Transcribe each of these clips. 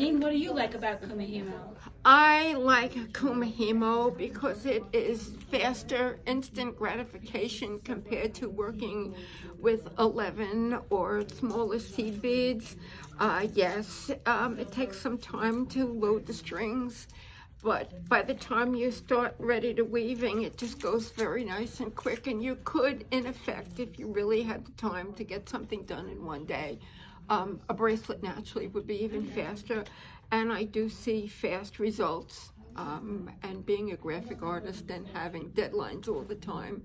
like about Kumihimo? I like Kumihimo because it is faster, instant gratification compared to working with 11 or smaller seed beads. Uh, yes, um, it takes some time to load the strings, but by the time you start ready to weaving, it just goes very nice and quick. And you could, in effect, if you really had the time to get something done in one day, um, a bracelet naturally would be even faster. And I do see fast results. Um, and being a graphic artist and having deadlines all the time,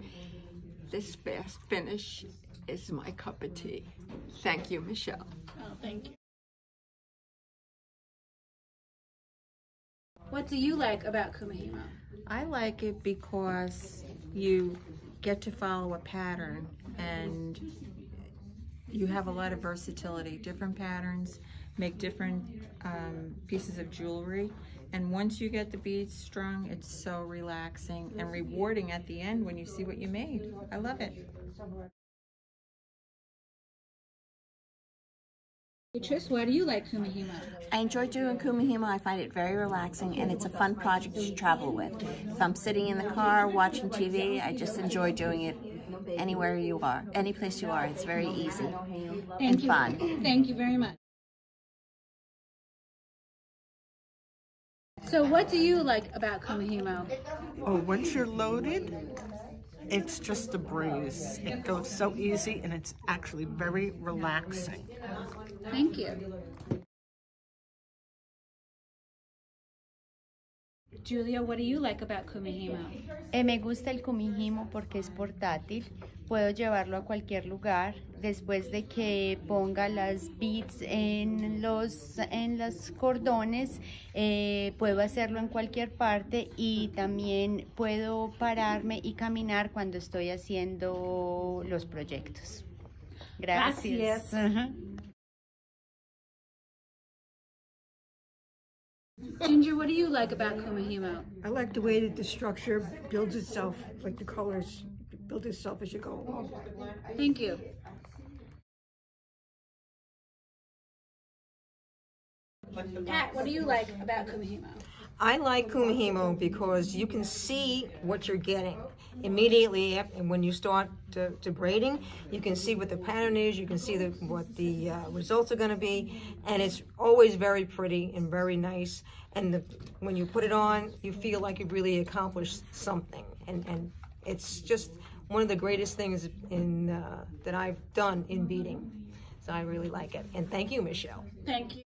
this fast finish is my cup of tea. Thank you, Michelle. Oh, thank you. What do you like about Kumihimo? I like it because you get to follow a pattern and you have a lot of versatility. Different patterns make different um, pieces of jewelry. And once you get the beads strung, it's so relaxing and rewarding at the end when you see what you made. I love it. Beatrice, why do you like Kumihimo? I enjoy doing Kumihimo. I find it very relaxing and it's a fun project to travel with. If I'm sitting in the car watching TV, I just enjoy doing it anywhere you are, any place you are. It's very easy Thank and you. fun. Thank you very much. So what do you like about Kumihimo? Oh, once you're loaded, it's just a breeze. It goes so easy and it's actually very relaxing. Thank you. Julia, what do you like about Kumihimo? Eh, me gusta el kumihimo porque es portátil. Puedo llevarlo a cualquier lugar. Después de que ponga las beads en los, en los cordones, eh, puedo hacerlo en cualquier parte y también puedo pararme y caminar cuando estoy haciendo los proyectos. Gracias. Gracias. Ginger, what do you like about Kumihimo? I like the way that the structure builds itself, like the colors build itself as you go along. Thank you. Pat, what do you like about Kumihimo? I like Kumihimo because you can see what you're getting immediately when you start to, to braiding. You can see what the pattern is. You can see the, what the uh, results are going to be, and it's always very pretty and very nice. And the, when you put it on, you feel like you've really accomplished something, and and it's just one of the greatest things in uh, that I've done in beading. So I really like it. And thank you, Michelle. Thank you.